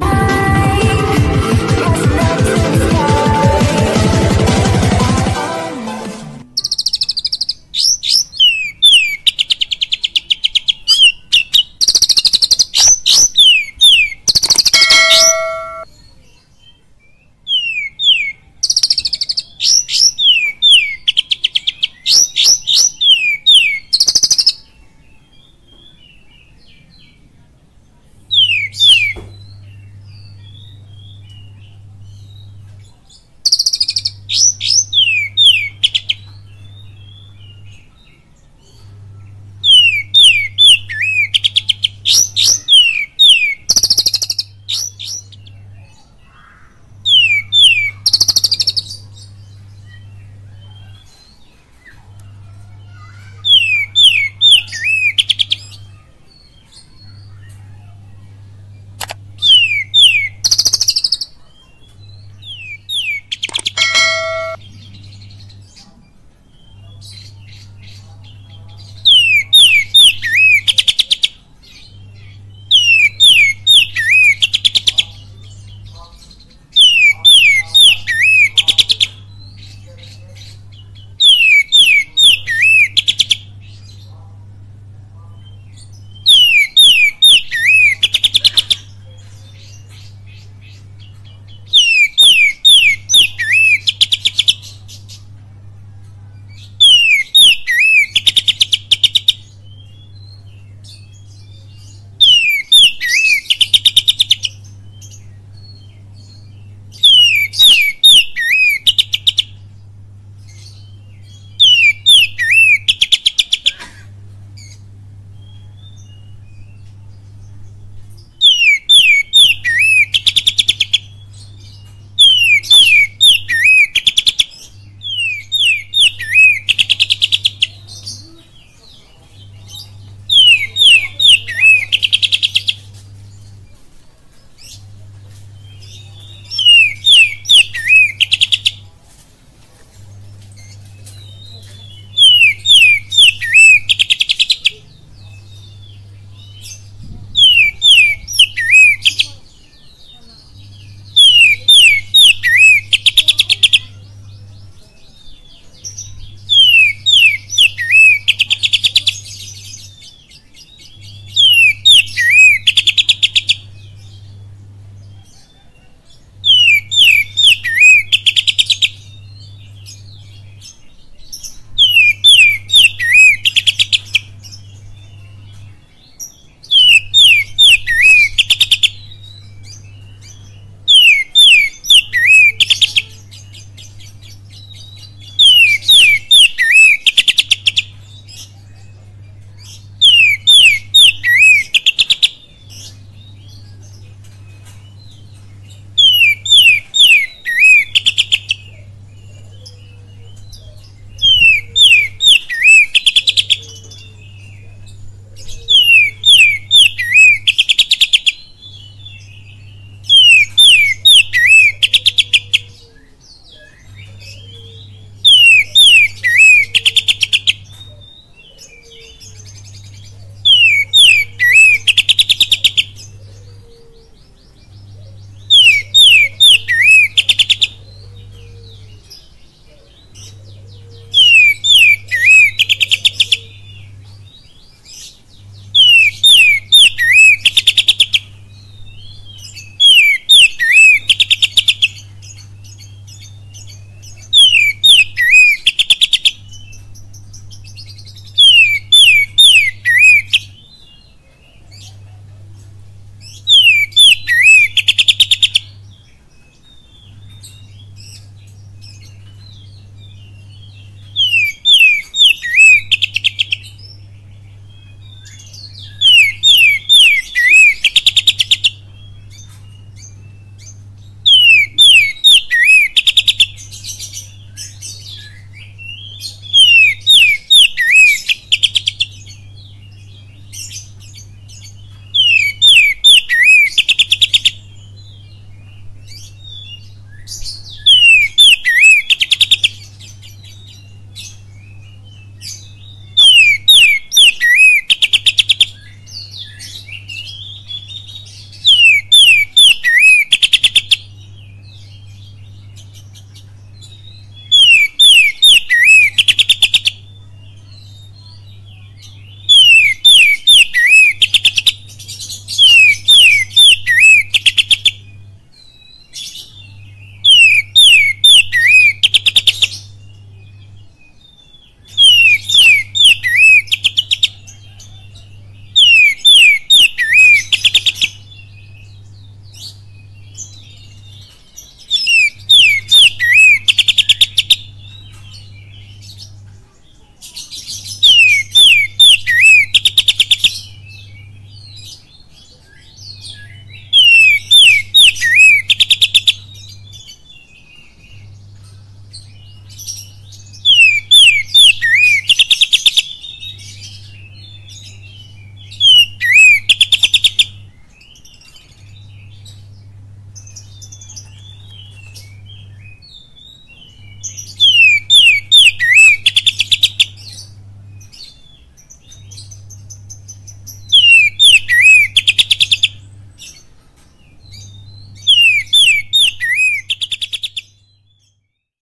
Bye.